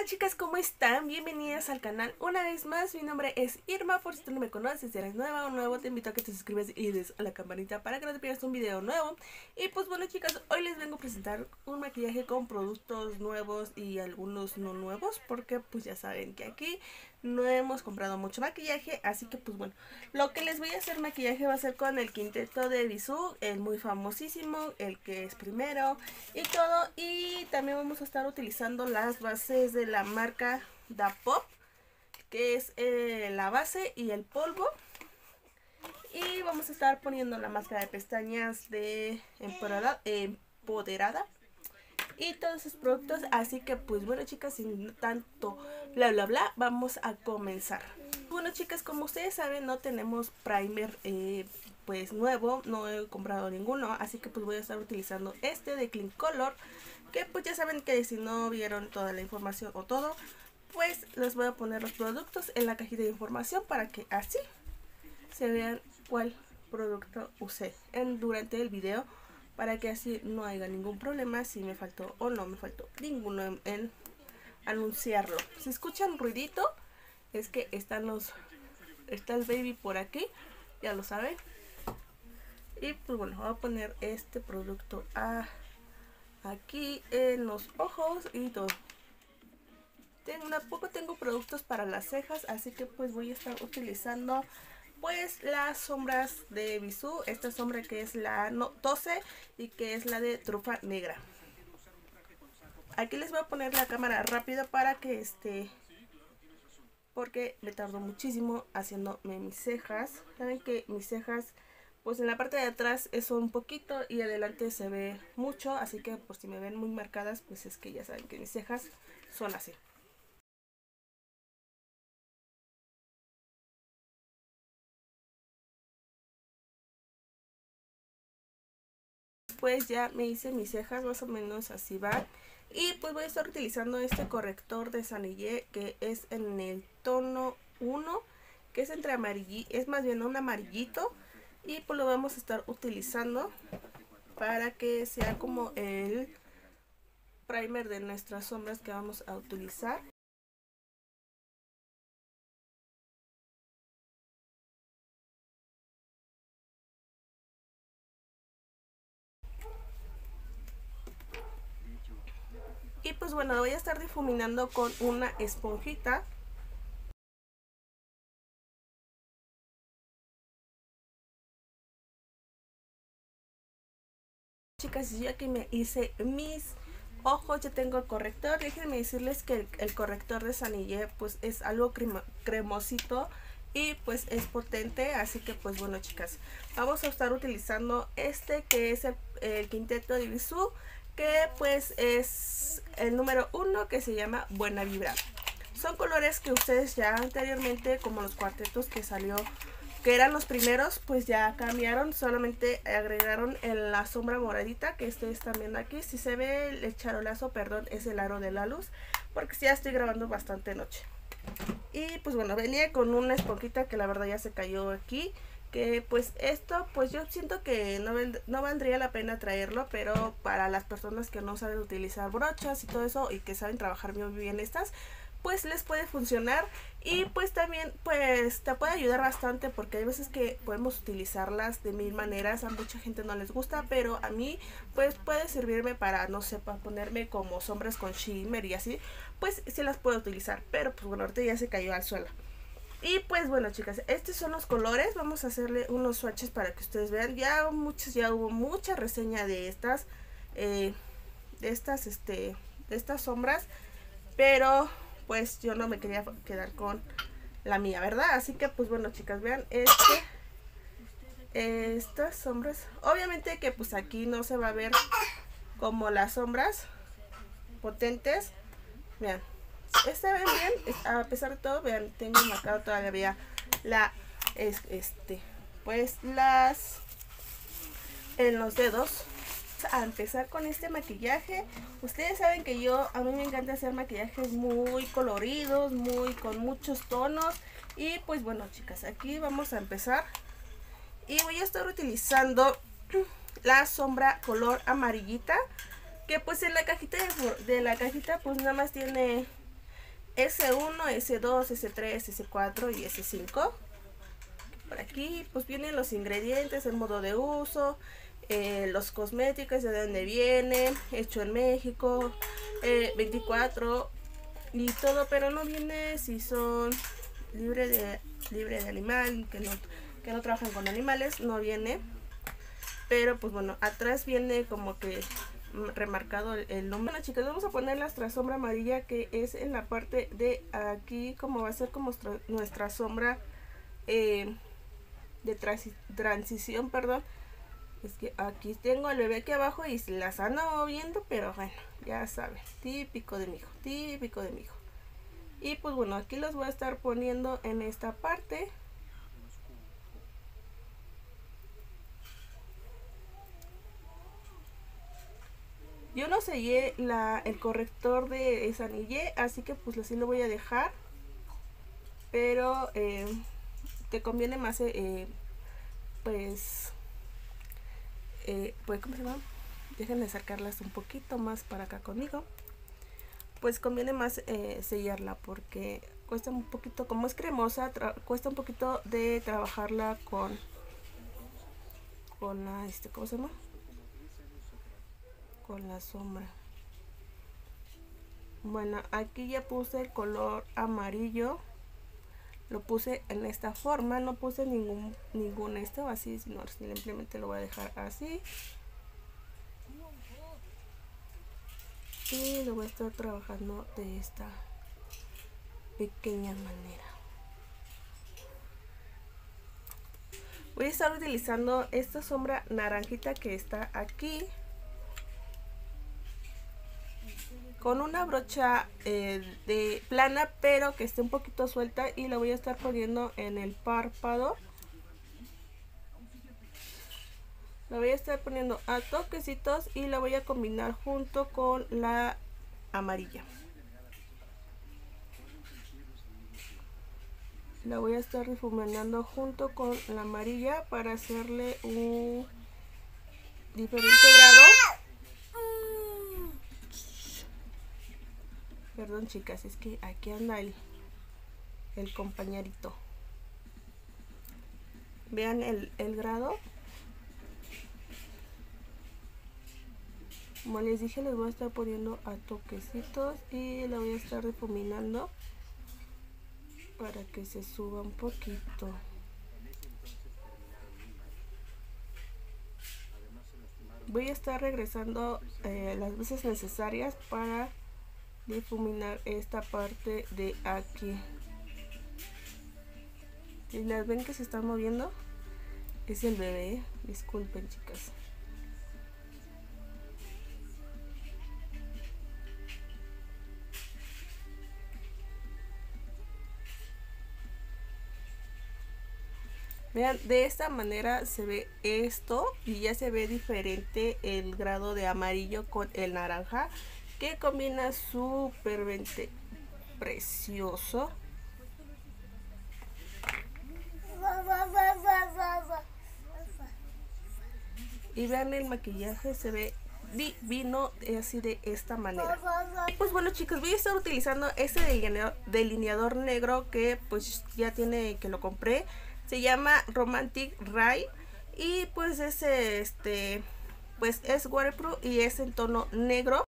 Hola chicas, ¿cómo están? Bienvenidas al canal una vez más. Mi nombre es Irma, por si tú no me conoces, si eres nueva o nuevo, te invito a que te suscribas y des a la campanita para que no te pierdas un video nuevo. Y pues bueno chicas, hoy les vengo a presentar un maquillaje con productos nuevos y algunos no nuevos, porque pues ya saben que aquí no hemos comprado mucho maquillaje, así que pues bueno, lo que les voy a hacer maquillaje va a ser con el quinteto de Bisú, el muy famosísimo, el que es primero y todo, y también vamos a estar utilizando las bases de la marca Da Pop, que es eh, la base y el polvo. Y vamos a estar poniendo la máscara de pestañas de empoderada, empoderada y todos esos productos. Así que pues bueno chicas, sin tanto bla bla bla, vamos a comenzar. Bueno chicas, como ustedes saben no tenemos primer eh, pues nuevo, no he comprado ninguno, así que pues voy a estar utilizando este de Clean Color, que pues ya saben que si no vieron toda la información o todo, pues les voy a poner los productos en la cajita de información para que así se vean cuál producto usé en, durante el video para que así no haya ningún problema si me faltó o no me faltó ninguno en, anunciarlo. Si escuchan ruidito, es que están los está el baby por aquí, ya lo saben. Y pues bueno, voy a poner este producto a, aquí en los ojos y todo. Tengo, poco tengo productos para las cejas, así que pues voy a estar utilizando pues las sombras de Bisú, esta sombra que es la 12 y que es la de trufa negra. Aquí les voy a poner la cámara rápida para que este porque me tardó muchísimo haciéndome mis cejas. Saben que mis cejas pues en la parte de atrás es un poquito y adelante se ve mucho, así que por si me ven muy marcadas, pues es que ya saben que mis cejas son así. Pues ya me hice mis cejas más o menos así va. Y pues voy a estar utilizando este corrector de Sanillé que es en el tono 1 que es entre amarillito, es más bien un amarillito. Y pues lo vamos a estar utilizando para que sea como el primer de nuestras sombras que vamos a utilizar Y pues bueno, lo voy a estar difuminando con una esponjita. Chicas, ya que me hice mis ojos, ya tengo el corrector. Déjenme decirles que el, corrector de Sanille pues es algo cremosito y pues es potente así que pues bueno chicas vamos a estar utilizando este que es el, el quinteto de Bisú que pues es el número uno que se llama Buena Vibra. Son colores que ustedes ya anteriormente, como los cuartetos que salió, que eran los primeros, pues ya cambiaron. Solamente agregaron en la sombra moradita que ustedes están viendo aquí. Si se ve el charolazo, perdón, es el aro de la luz, porque ya estoy grabando bastante noche. Y pues bueno, venía con una esponjita que la verdad ya se cayó aquí que pues esto pues yo siento que no, no valdría la pena traerlo pero para las personas que no saben utilizar brochas y todo eso y que saben trabajar muy bien estas pues les puede funcionar y pues también pues te puede ayudar bastante porque hay veces que podemos utilizarlas de mil maneras, a mucha gente no les gusta, pero a mí pues puede servirme para no sé, para ponerme como sombras con shimmer y así, pues sí las puedo utilizar, pero pues bueno, ahorita ya se cayó al suelo. Y pues bueno chicas, estos son los colores, vamos a hacerle unos swatches para que ustedes vean, ya muchos, ya hubo mucha reseña de estas, eh, de estas, este, de estas sombras, pero pues yo no me quería quedar con la mía, ¿verdad? Así que pues bueno chicas, vean este, estas sombras, obviamente que pues aquí no se va a ver como las sombras potentes, vean, Está ven bien, a pesar de todo, vean, tengo marcado todavía la, es, este, pues las, en los dedos. A empezar con este maquillaje, ustedes saben que yo, a mí me encanta hacer maquillajes muy coloridos, muy con muchos tonos. Y pues bueno chicas, aquí vamos a empezar. Y voy a estar utilizando la sombra color amarillita. Que pues en la cajita de, de la cajita pues nada más tiene S1, S2, S3, S4 y S5. Por aquí pues vienen los ingredientes, el modo de uso, eh, los cosméticos, de dónde viene, hecho en México, 24 eh, y todo, pero no viene si son libre de, libre de animal, que no, que no trabajan con animales, no viene. Pero pues bueno, atrás viene como que remarcado el, nombre. Bueno chicas, vamos a poner nuestra sombra amarilla que es en la parte de aquí, como va a ser como nuestra sombra eh, de transición, perdón. Es que aquí tengo al bebé aquí abajo y las ando moviendo, pero bueno, ya saben, típico de mi hijo, típico de mi hijo. Y pues bueno, aquí los voy a estar poniendo en esta parte. Yo no sellé la, el corrector de Sanille, así que pues así lo voy a dejar. Pero eh, te conviene más, eh, eh, pues, pues, ¿cómo se llama? Déjenme sacarlas un poquito más para acá conmigo. Pues conviene más sellarla porque cuesta un poquito, como es cremosa, cuesta un poquito de trabajarla con, con la, este, ¿cómo se llama? Con la sombra. Bueno aquí ya puse el color amarillo. Lo puse en esta forma no puse ningún ningún esto así sino simplemente lo voy a dejar así. Y lo voy a estar trabajando de esta pequeña manera. Voy a estar utilizando esta sombra naranjita que está aquí con una brocha eh, de plana pero que esté un poquito suelta y la voy a estar poniendo en el párpado. La voy a estar poniendo a toquecitos y la voy a combinar junto con la amarilla. La voy a estar difuminando junto con la amarilla para hacerle un diferente grado Perdón chicas, es que aquí anda el, el compañerito. Vean el, el grado. Como les dije, les voy a estar poniendo a toquecitos y la voy a estar difuminando para que se suba un poquito. Voy a estar regresando eh, las veces necesarias para difuminar esta parte de aquí. Si las ven que se está moviendo es el bebé disculpen chicas. Vean, de esta manera se ve esto y ya se ve diferente el grado de amarillo con el naranja que combina súper precioso. Y vean el maquillaje, se ve divino así de esta manera. pues bueno chicos, voy a estar utilizando este delineador, negro que pues ya tiene, que lo compré. Se llama Romantic Ray y pues es este, pues es waterproof y es en tono negro.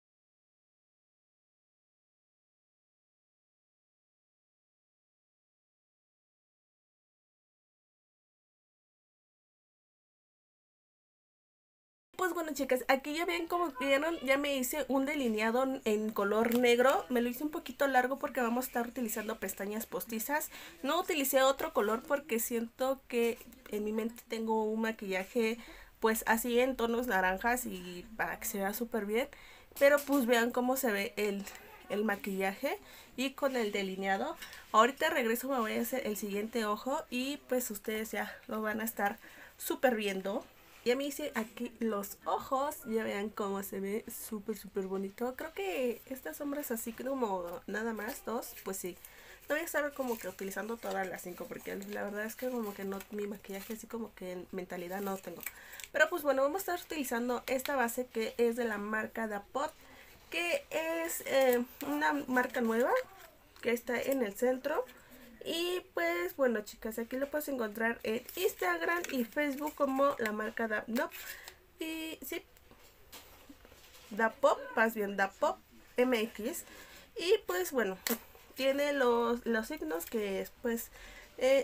Chicas, aquí ya ven como vieron, ya me hice un delineado en color negro. Me lo hice un poquito largo porque vamos a estar utilizando pestañas postizas. No utilicé otro color porque siento que en mi mente tengo un maquillaje pues así en tonos naranjas y para que se vea súper bien. Pero pues vean cómo se ve el, el maquillaje y con el delineado. Ahorita regreso me voy a hacer el siguiente ojo y pues ustedes ya lo van a estar súper viendo. Ya me hice aquí los ojos. Ya vean cómo se ve súper, súper bonito. Creo que estas sombras así como nada más, dos, pues sí. No voy a estar como que utilizando todas las cinco porque la verdad es que como que no, mi maquillaje así como que en mentalidad no tengo. Pero pues bueno, vamos a estar utilizando esta base que es de la marca Dapot. Que es eh, una marca nueva. que está en el centro. Y pues bueno chicas, aquí lo puedes encontrar en Instagram y Facebook como la marca Dapnop. Y sí, Dapop, más bien Dapop MX. Y pues bueno, tiene los, los signos que es pues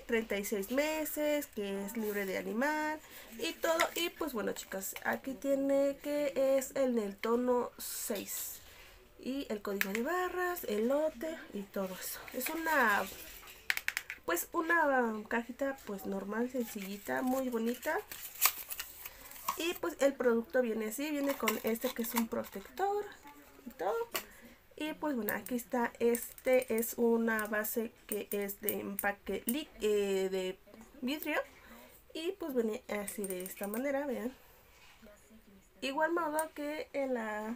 36 eh, meses, que es libre de animal y todo. Y pues bueno chicas, aquí tiene que es en el tono 6. Y el código de barras, el lote y todo eso. Es una pues una cajita pues normal, sencillita, muy bonita. Y pues el producto viene así, viene con este que es un protector y pues bueno, aquí está, este es una base que es de empaque eh, de vidrio. Y pues viene así de esta manera, vean. Igual modo que en la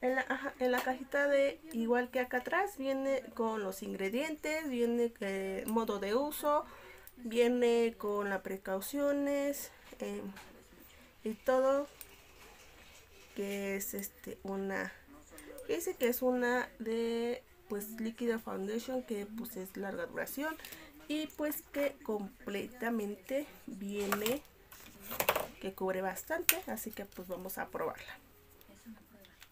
en la, en la cajita de, igual que acá atrás, viene con los ingredientes, viene modo de uso, viene con las precauciones eh, y todo. Que es este una, dice que es una de pues líquida foundation que pues es larga duración y pues que completamente viene que cubre bastante así que pues vamos a probarla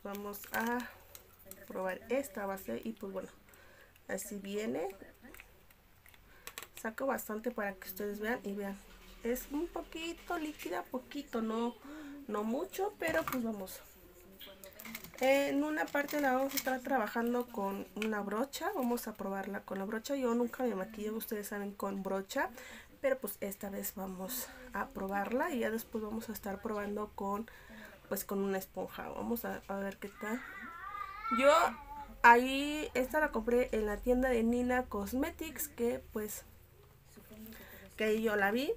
vamos a probar esta base y pues bueno así viene. Saco bastante para que ustedes vean y vean. Es un poquito líquida poquito no no mucho pero pues vamos. En una parte la vamos a estar trabajando con una brocha. Vamos a probarla con la brocha. Yo nunca me maquillo ustedes saben con brocha. Pero pues esta vez vamos a probarla y ya después vamos a estar probando con pues con una esponja. Vamos a, ver qué tal. Yo ahí, esta la compré en la tienda de Nina Cosmetics, que pues, que ahí yo la vi.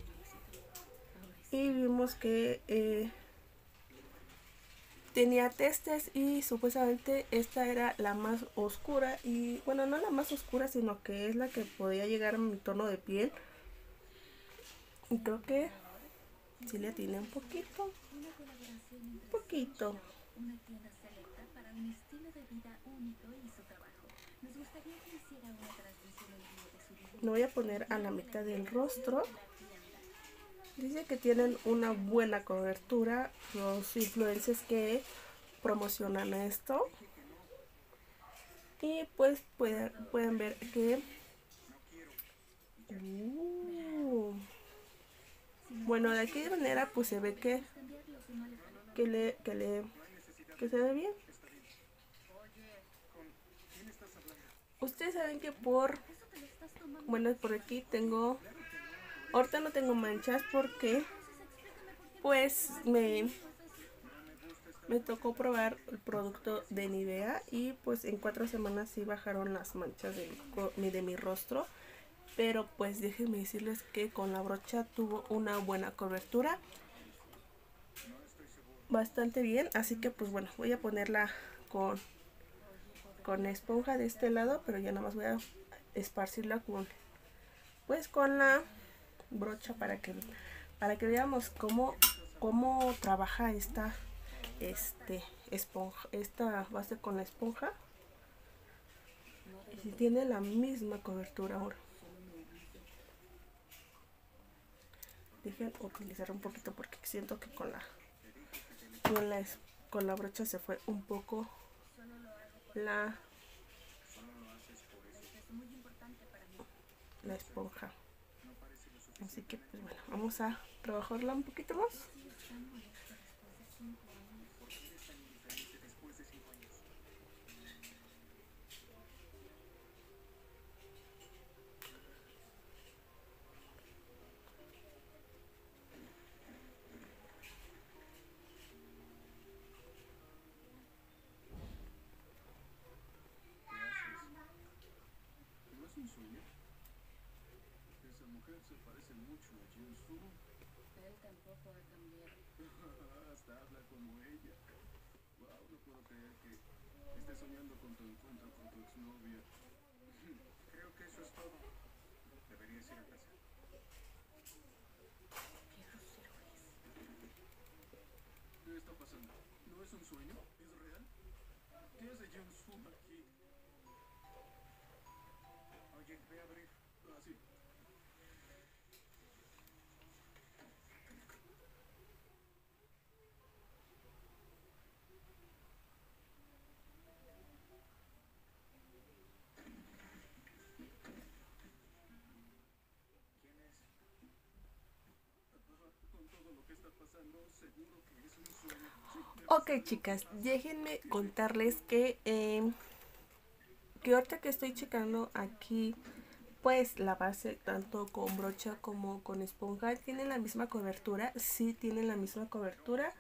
Y vimos que eh, tenía testes y supuestamente esta era la más oscura. Y bueno, no la más oscura, sino que es la que podía llegar a mi tono de piel. Y creo que si le tiene un poquito. Un poquito. Lo voy a poner a la mitad del rostro. Dice que tienen una buena cobertura los influencers que promocionan esto. Y pues pueden, pueden ver que... Uh, bueno, de aquí de manera pues se ve que que le, que le, que se ve bien. Ustedes saben que por, bueno, por aquí tengo, ahorita no tengo manchas porque, pues, me, me tocó probar el producto de Nivea y pues en cuatro semanas sí bajaron las manchas de mi, de mi rostro. Pero pues déjenme decirles que con la brocha tuvo una buena cobertura bastante bien. Así que pues bueno, voy a ponerla con, con esponja de este lado, pero ya nada más voy a esparcirla con pues con la brocha para que para que veamos cómo cómo trabaja esta este esponja esta base con la esponja y si tiene la misma cobertura ahora dejen utilizar un poquito porque siento que con la con la, con la brocha se fue un poco la, la esponja. Así que pues bueno, vamos a trabajarla un poquito más. puedo creer que estés soñando con tu encuentro con tu exnovia. Creo que eso es todo. Deberías ir a casa. Qué grosero es. ¿Qué está pasando? ¿No es un sueño? ¿Es real? ¿Qué hace James Fu aquí? Oye, ve a abrir. Ah, sí. Ok, chicas, déjenme contarles que, eh, que ahorita que estoy checando aquí, pues la base, tanto con brocha como con esponja, tienen la misma cobertura. Sí, tienen la misma cobertura.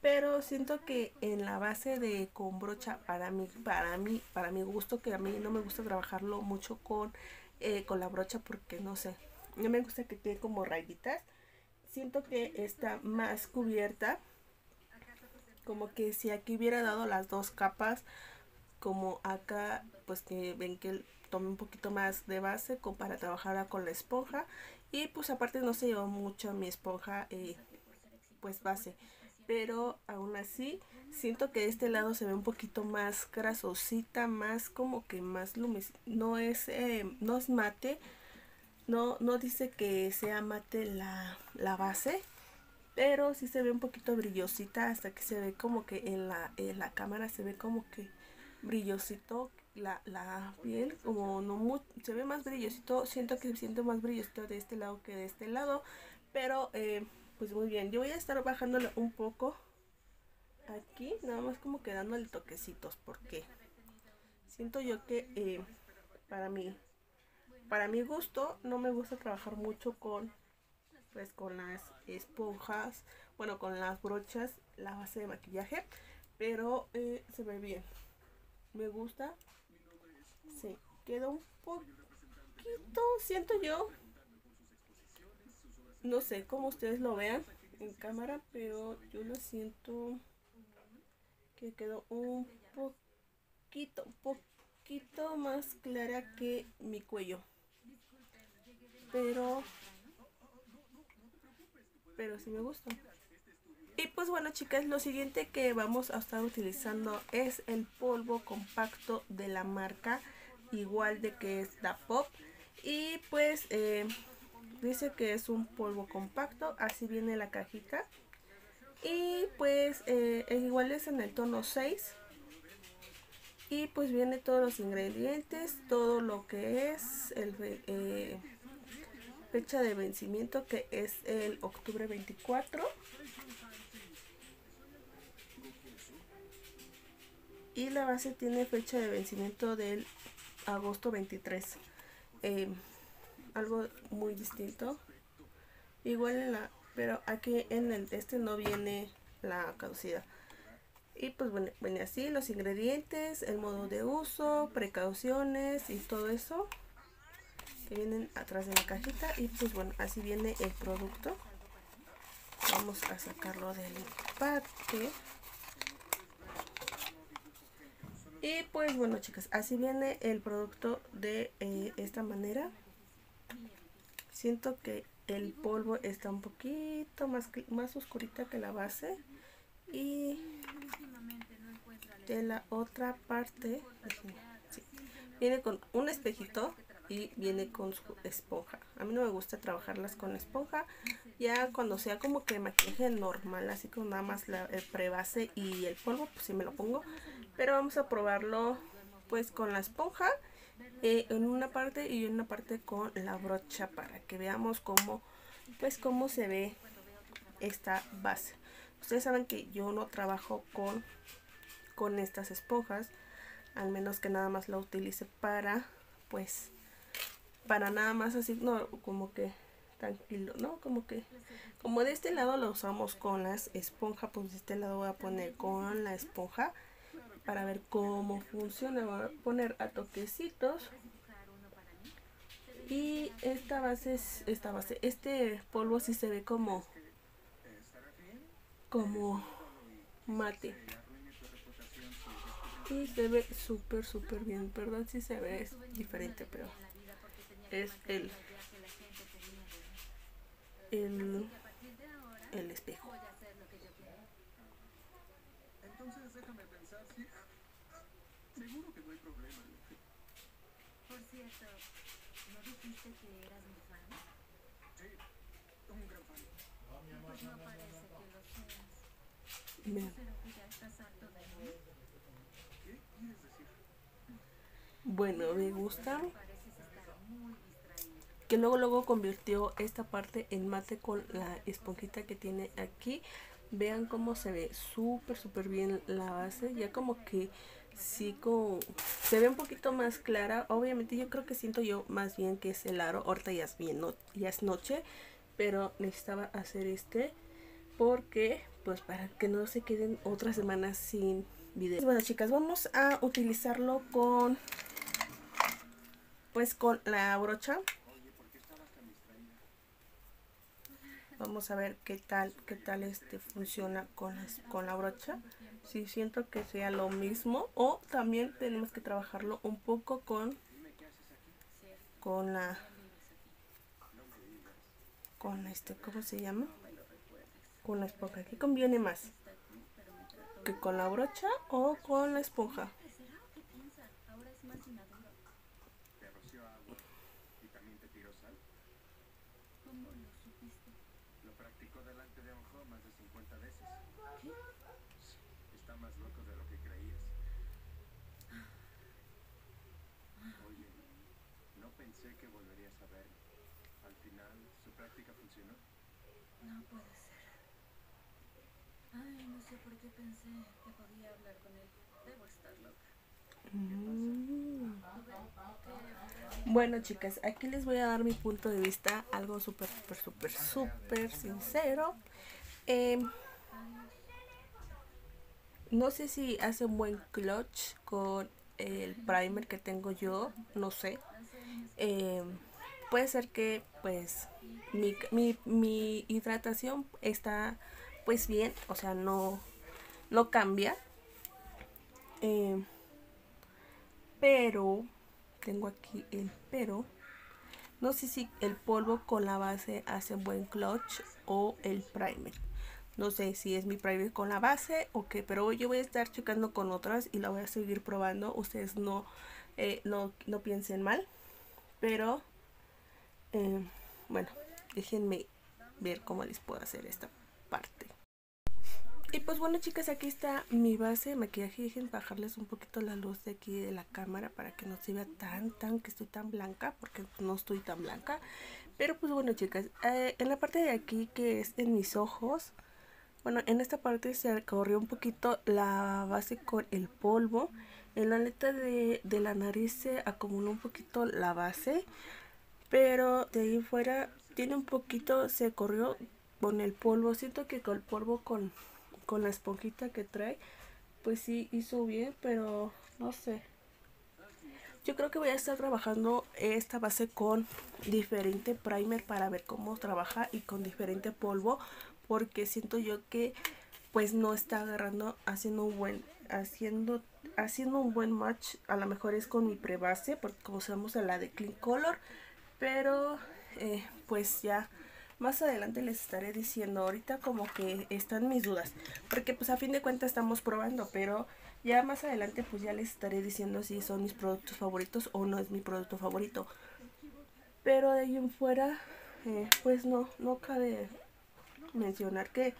Pero siento que en la base de con brocha, para mí, para mí, para mi gusto, que a mí no me gusta trabajarlo mucho con, eh, con la brocha porque no sé, no me gusta que quede como rayitas. Siento que está más cubierta como que si aquí hubiera dado las dos capas como acá pues que ven que tomé un poquito más de base para trabajar con la esponja. Y pues aparte no se llevó mucho mi esponja eh, pues base. Pero aún así siento que este lado se ve un poquito más grasosita más como que más lumes no es eh, no es mate no no dice que sea mate la, la base pero sí se ve un poquito brillosita hasta que se ve como que en la, en la cámara se ve como que brillosito la, la piel como no se ve más brillosito siento que se siente más brillosito de este lado que de este lado pero eh, pues muy bien yo voy a estar bajándolo un poco aquí nada más como que dándole toquecitos porque siento yo que eh, para mí para mi gusto no me gusta trabajar mucho con pues con las esponjas, bueno, con las brochas, la base de maquillaje, pero eh, se ve bien. Me gusta. Sí, quedó un poquito, siento yo. No sé cómo ustedes lo vean en cámara, pero yo lo siento que quedó un poquito, poquito más clara que mi cuello. Pero pero sí me gusta. Y pues bueno chicas, lo siguiente que vamos a estar utilizando es el polvo compacto de la marca igual de que es Da Pop. Y pues eh, dice que es un polvo compacto, así viene la cajita. Y pues eh, igual es en el tono 6. Y pues viene todos los ingredientes, todo lo que es el... Eh, fecha de vencimiento que es el octubre 24 y la base tiene fecha de vencimiento del agosto 23 eh, algo muy distinto. Igual en la pero aquí en el este no viene la caducidad. Y pues bueno, viene así los ingredientes el modo de uso precauciones y todo eso vienen atrás de la cajita y pues bueno así viene el producto. Vamos a sacarlo del empaque. Y pues bueno chicas así viene el producto de eh, esta manera. Siento que el polvo está un poquito más más oscurita que la base. Y de la otra parte viene con un espejito y viene con su esponja. A mí no me gusta trabajarlas con esponja. Ya cuando sea como que maquillaje normal, así con nada más la, el prebase y el polvo, pues sí me lo pongo. Pero vamos a probarlo pues con la esponja eh, en una parte y en una parte con la brocha para que veamos cómo pues cómo se ve esta base. Ustedes saben que yo no trabajo con, con estas esponjas, al menos que nada más la utilice para pues para nada más así, no, como que tranquilo, ¿no? Como que, como de este lado lo usamos con las esponja, pues de este lado voy a poner con la esponja para ver cómo funciona. Voy a poner a toquecitos. Y esta base es, esta base, este polvo sí se ve como, como mate. Y se ve súper, súper bien. Perdón si se ve diferente, pero es el, el, el espejo. Entonces déjame pensar si... Seguro que no hay problema. Por cierto, ¿no dijiste que eras mi fan? Sí, un gran fan. Pues no parece que lo seas. Bien. ¿Pero que ya estás harto de mí? ¿Qué quieres decir? Bueno, me gusta. Pareces estar muy distraído. Que luego luego convirtió esta parte en mate con la esponjita que tiene aquí. Vean cómo se ve súper súper bien la base. Ya como que sí con se ve un poquito más clara. Obviamente yo creo que siento yo más bien que es el aro. Ahorita ya es bien no, ya noche pero necesitaba hacer este porque pues para que no se queden otras semanas sin video. Bueno chicas vamos a utilizarlo con pues con la brocha vamos a ver qué tal qué tal este funciona con las, con la brocha si siento que sea lo mismo o también tenemos que trabajarlo un poco con con la con este cómo se llama con la esponja ¿qué conviene más? que con la brocha o con la esponja. ¿Cómo lo supiste? Lo practicó delante de un jo más de 50 veces. Está más loco de lo que creías. Oye, no pensé que volverías a verlo. Al final, su práctica funcionó. No puede ser. Ay, no sé por qué pensé que podía hablar con él. Debo estar loca. Mm. Bueno, chicas, aquí les voy a dar mi punto de vista, algo súper, súper, súper, súper sincero. Em, no sé si hace un buen clutch con el primer que tengo yo, no sé. Em, puede ser que, pues, mi, mi, mi hidratación está, pues, bien, o sea, no, no cambia. Em, pero tengo aquí el pero no sé si el polvo con la base hace buen clutch o el primer. No sé si es mi primer con la base o qué pero yo voy a estar checando con otras y la voy a seguir probando. Ustedes no eh, no, no piensen mal pero eh, bueno déjenme ver cómo les puedo hacer esta parte y pues bueno chicas, aquí está mi base de maquillaje. Dejen bajarles un poquito la luz de aquí de la cámara para que no se vea tan, tan, que estoy tan blanca, porque no estoy tan blanca. Pero pues bueno chicas, eh, en la parte de aquí que es en mis ojos, bueno, en esta parte se corrió un poquito la base con el polvo. En la aleta de, de la nariz se acumuló un poquito la base, pero de ahí fuera tiene un poquito, se corrió con el polvo. Siento que con el polvo con con la esponjita que trae, pues sí hizo bien, pero no sé. Yo creo que voy a estar trabajando esta base con diferente primer para ver cómo trabaja y con diferente polvo, porque siento yo que pues no está agarrando haciendo un buen haciendo haciendo un buen match, a lo mejor es con mi prebase, porque a la de Clean Color, pero eh, pues ya más adelante les estaré diciendo ahorita como que están mis dudas porque pues a fin de cuentas estamos probando pero ya más adelante pues ya les estaré diciendo si son mis productos favoritos o no es mi producto favorito. Pero de ahí en fuera eh, pues no no cabe mencionar que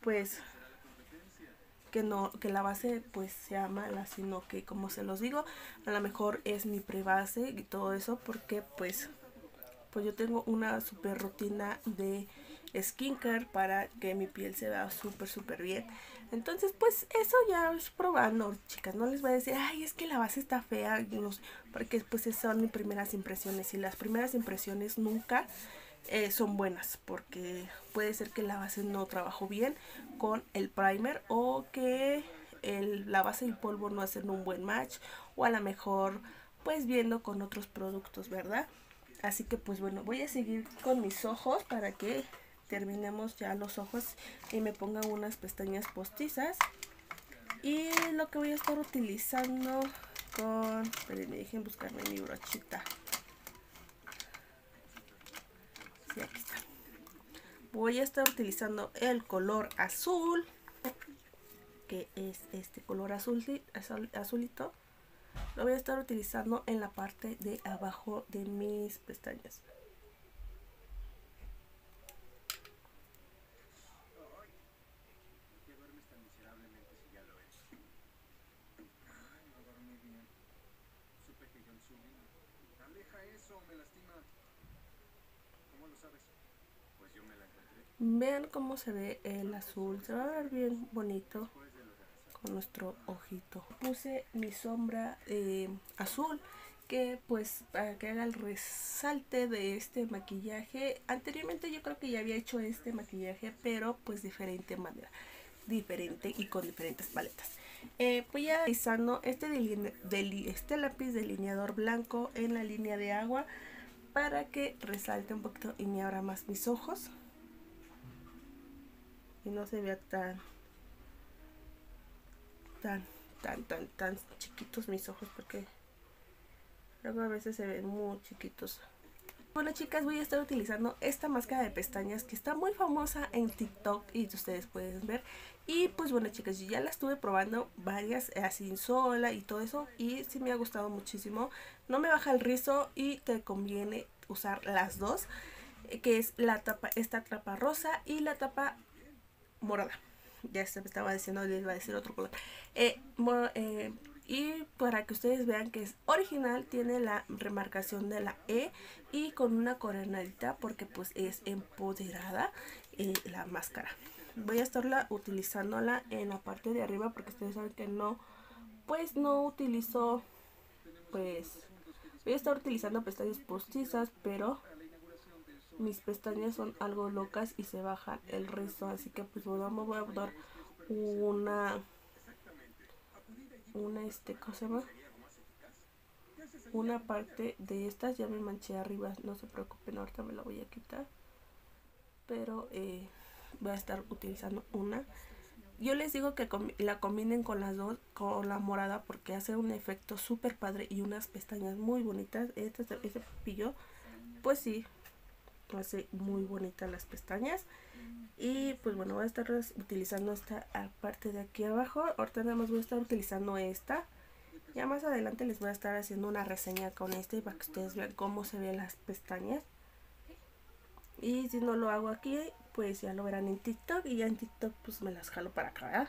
pues que no que la base pues sea mala sino que como se los digo a lo mejor es mi prebase y todo eso porque pues pues yo tengo una super rutina de skincare para que mi piel se vea súper súper bien. Entonces pues eso ya es probando chicas. No les voy a decir ay es que la base está fea porque pues esas son mis primeras impresiones y las primeras impresiones nunca eh, son buenas porque puede ser que la base no trabajó bien con el primer o que el, la base y el polvo no hacen un buen match o a lo mejor pues viendo con otros productos verdad Así que pues bueno, voy a seguir con mis ojos para que terminemos ya los ojos y me pongan unas pestañas postizas. Y lo que voy a estar utilizando con... me dejen buscarme mi brochita. Sí, aquí está. Voy a estar utilizando el color azul, que es este color azul, azulito lo voy a estar utilizando en la parte de abajo de mis pestañas Vean cómo se ve el azul. Se va a ver bien bonito nuestro ojito. Puse mi sombra eh, azul que pues para que haga el resalte de este maquillaje. Anteriormente yo creo que ya había hecho este maquillaje, pero pues diferente manera. Diferente y con diferentes paletas. Eh, voy a utilizando este, este lápiz delineador blanco en la línea de agua para que resalte un poquito y me abra más mis ojos y no se vea tan tan tan tan tan chiquitos mis ojos porque luego a veces se ven muy chiquitos. Bueno chicas voy a estar utilizando esta máscara de pestañas que está muy famosa en TikTok y ustedes pueden ver. Y pues bueno chicas yo ya la estuve probando varias eh, así sola y todo eso y sí me ha gustado muchísimo. No me baja el rizo y te conviene usar las dos eh, que es la tapa esta tapa rosa y la tapa morada. Ya se me estaba diciendo, les iba a decir otro color. Eh, eh, y para que ustedes vean que es original, tiene la remarcación de la E y con una coronadita porque pues es empoderada eh, la máscara. Voy a estarla utilizándola en la parte de arriba porque ustedes saben que no, pues no utilizo, pues voy a estar utilizando pestañas postizas, pero mis pestañas son algo locas y se bajan el rizo así que pues bueno voy a dar una una este ¿cómo se llama? una parte de estas ya me manché arriba no se preocupen ahorita me la voy a quitar pero eh, voy a estar utilizando una yo les digo que la combinen con las dos con la morada porque hace un efecto súper padre y unas pestañas muy bonitas este, este pillo pues sí hace muy bonitas las pestañas. Y pues bueno voy a estar utilizando esta ah, parte de aquí abajo. Ahorita nada más voy a estar utilizando esta. Ya más adelante les voy a estar haciendo una reseña con este para que ustedes vean cómo se ven las pestañas. Y si no lo hago aquí pues ya lo verán en TikTok. Y ya en TikTok pues me las jalo para acá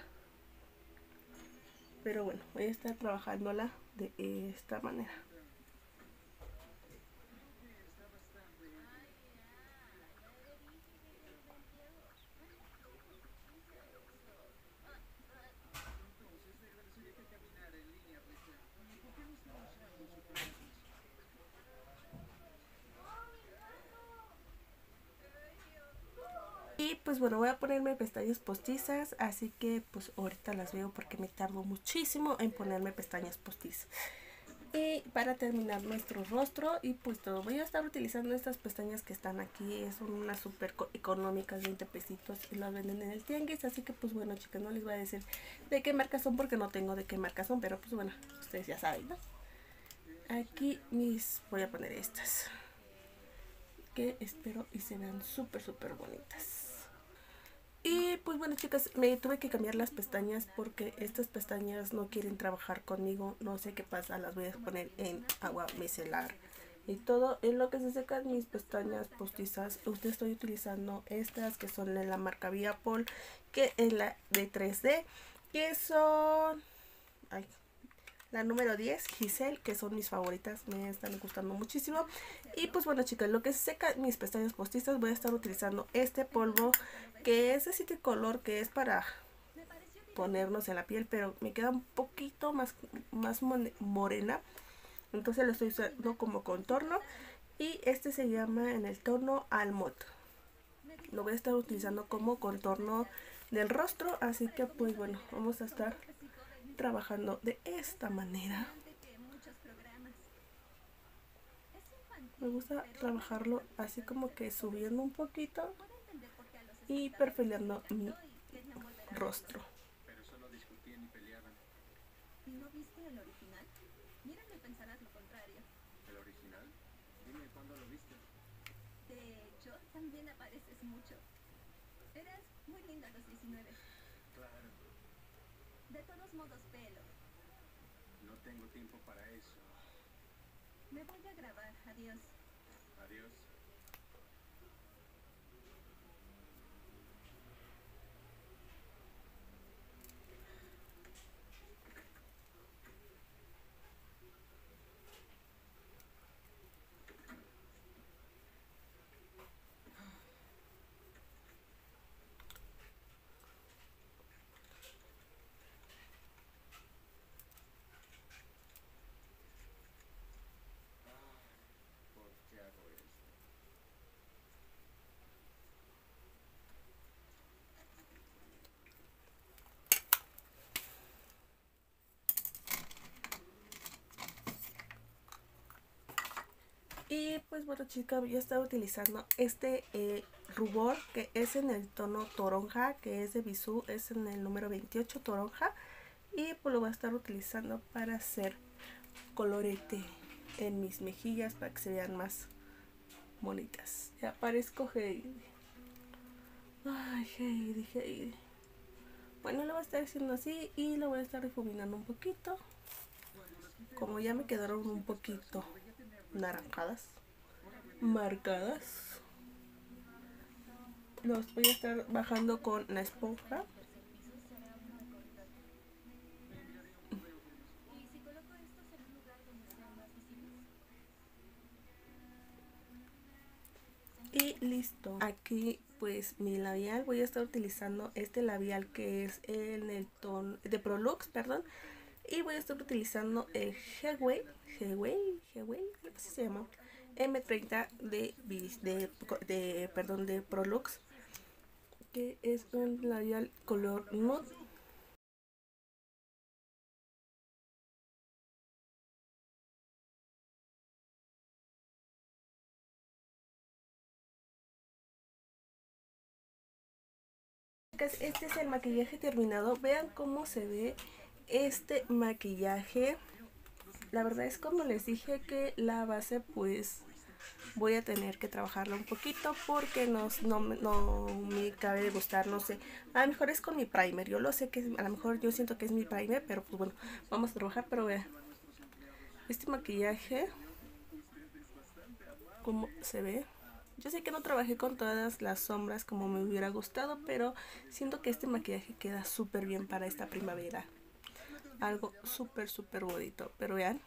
pero bueno voy a estar trabajándola de esta manera Y pues bueno, voy a ponerme pestañas postizas, así que pues ahorita las veo porque me tardo muchísimo en ponerme pestañas postizas. Y para terminar nuestro rostro y pues todo, voy a estar utilizando estas pestañas que están aquí, son unas súper co- económicas, 20 pesitos y las venden en el tianguis, así que pues bueno chicas, no les voy a decir de qué marca son porque no tengo de qué marca son, pero pues bueno, ustedes ya saben, ¿no? Aquí mis, voy a poner estas, que espero y se vean súper súper bonitas. Y pues bueno chicas, me tuve que cambiar las pestañas porque estas pestañas no quieren trabajar conmigo. No sé qué pasa, las voy a poner en agua micelar. Y todo en lo que se secan mis pestañas postizas, usted estoy utilizando estas que son de la marca Viapol, que es la de 3D, que son ay, la número 10, Giselle, que son mis favoritas, me están gustando muchísimo. Y pues bueno chicas, lo que se seca mis pestañas postizas, voy a estar utilizando este polvo que es así de color que es para ponernos en la piel, pero me queda un poquito más, más morena. Entonces lo estoy usando como contorno. Y este se llama en el tono Almond. Lo voy a estar utilizando como contorno del rostro. Así que pues bueno, vamos a estar trabajando de esta manera. Me gusta trabajarlo así como que subiendo un poquito y perfilando mi rostro. Pero solo discutían y peleaban. ¿No viste el original? Míralo y pensarás lo contrario. ¿El original? Dime cuándo lo viste. De hecho, también apareces mucho. Eres muy linda a los 19. Claro, De todos modos, pelo. no tengo tiempo para eso. Me voy a grabar. Adiós. Adiós. Y pues bueno chicas, voy a estar utilizando este eh, rubor que es en el tono toronja, que es de Bisú, es en el número 28 toronja. Y pues lo voy a estar utilizando para hacer colorete en mis mejillas para que se vean más bonitas. Ya parezco Heidi. Ay, Heidi, Heidi. Bueno, lo voy a estar haciendo así y lo voy a estar difuminando un poquito. Como ya me quedaron un poquito naranjadas, marcadas, los voy a estar bajando con la esponja. Y listo. Aquí pues mi labial voy a estar utilizando este labial que es en el tono de Prolux, perdón. Y voy a estar utilizando el Heway, Heway, Heway, así se llama, M30 de, de, de, perdón, de Prolux, que es un labial color nude este es el maquillaje terminado. Vean cómo se ve este maquillaje. La verdad es como les dije que la base pues voy a tener que trabajarla un poquito porque no, no, no, me cabe de gustar, no sé. A lo mejor es con mi primer, yo lo sé que a lo mejor yo siento que es mi primer, pero pues bueno, vamos a trabajar, pero vean. Este maquillaje, como se ve. Yo sé que no trabajé con todas las sombras como me hubiera gustado, pero siento que este maquillaje queda súper bien para esta primavera. Algo súper, súper bonito. Pero vean.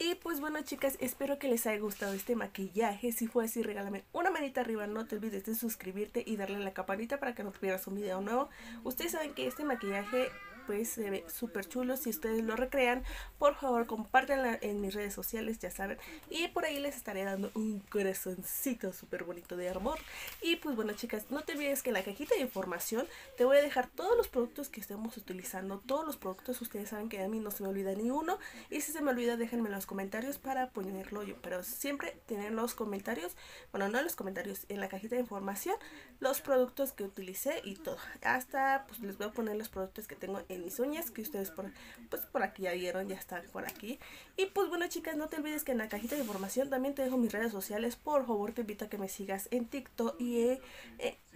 Y pues bueno chicas, espero que les haya gustado este maquillaje. Si fue así, regálame una manita arriba. No te olvides de suscribirte y darle a la campanita para que no te un video nuevo. Ustedes saben que este maquillaje pues se ve súper chulo. Si ustedes lo recrean, por favor compártanla en mis redes sociales, ya saben. Y por ahí les estaré dando un corazoncito súper bonito de amor. Y pues bueno chicas, no te olvides que en la cajita de información te voy a dejar todos los productos que estemos utilizando. Todos los productos, ustedes saben que a mí no se me olvida ni uno. Y si se me olvida, déjenme en los comentarios para ponerlo yo. Pero siempre tienen los comentarios, bueno, no en los comentarios, en la cajita de información, los productos que utilicé y todo. Hasta pues les voy a poner los productos que tengo en mis uñas que ustedes por, pues por aquí ya vieron, ya están por aquí. Y pues bueno chicas, no te olvides que en la cajita de información también te dejo mis redes sociales. Por favor te invito a que me sigas en TikTok y en,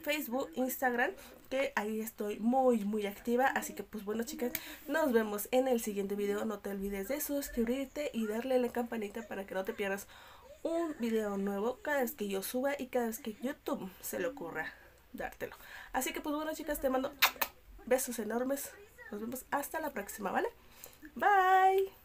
Facebook, Instagram, que ahí estoy muy muy activa. Así que pues bueno chicas, nos vemos en el siguiente video. No te olvides de suscribirte y darle la campanita para que no te pierdas un video nuevo cada vez que yo suba y cada vez que YouTube se le ocurra dártelo. Así que pues bueno chicas, te mando besos enormes. Nos vemos hasta la próxima, ¿vale? Bye.